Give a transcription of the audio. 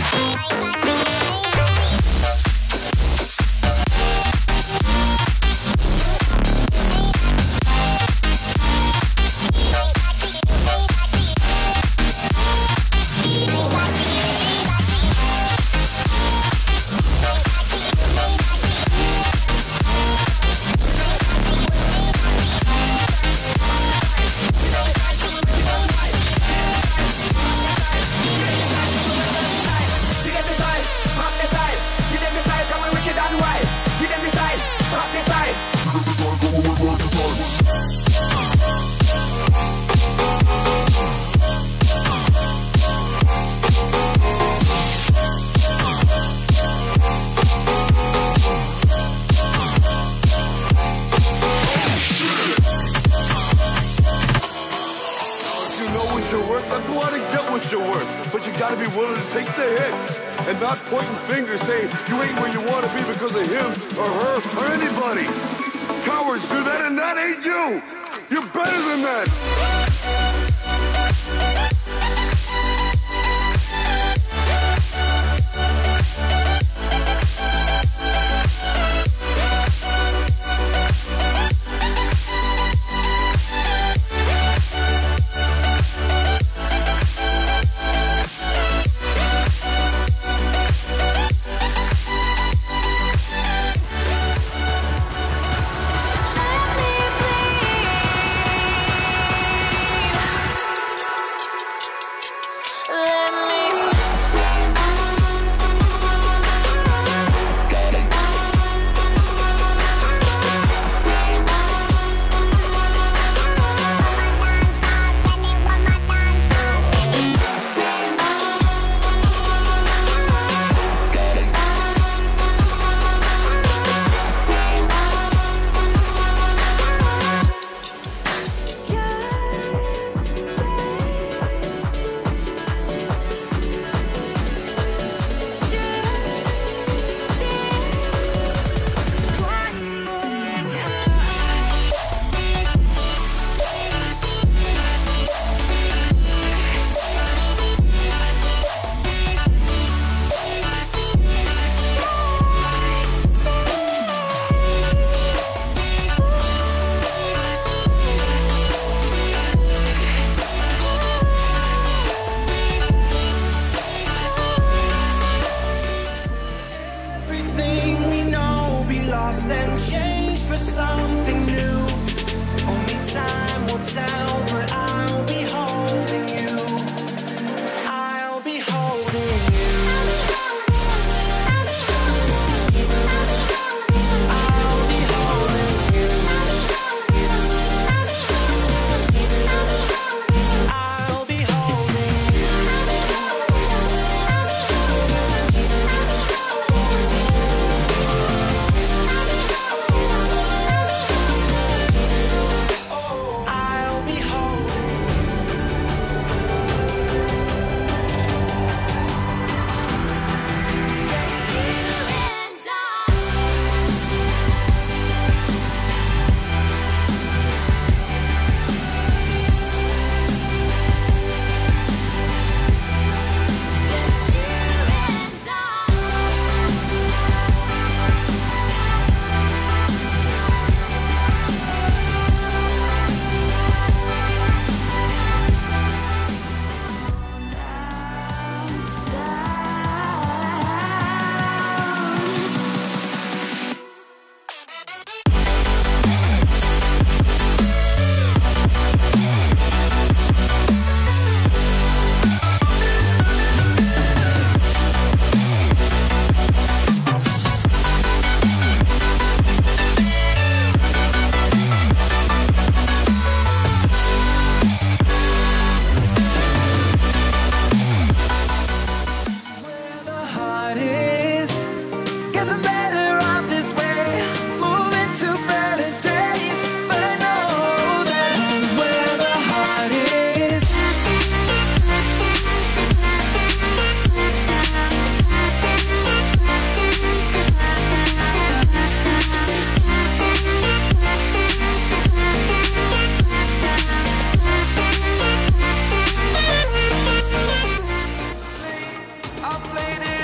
aqui. gotta be willing to take the hits and not pointing fingers saying you ain't where you want to be because of him or her or anybody. Cowards do that and that ain't you. You're better than that. past and change for something new. Only time will tell. I played it